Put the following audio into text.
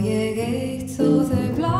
Neue Weg zu verbleiben.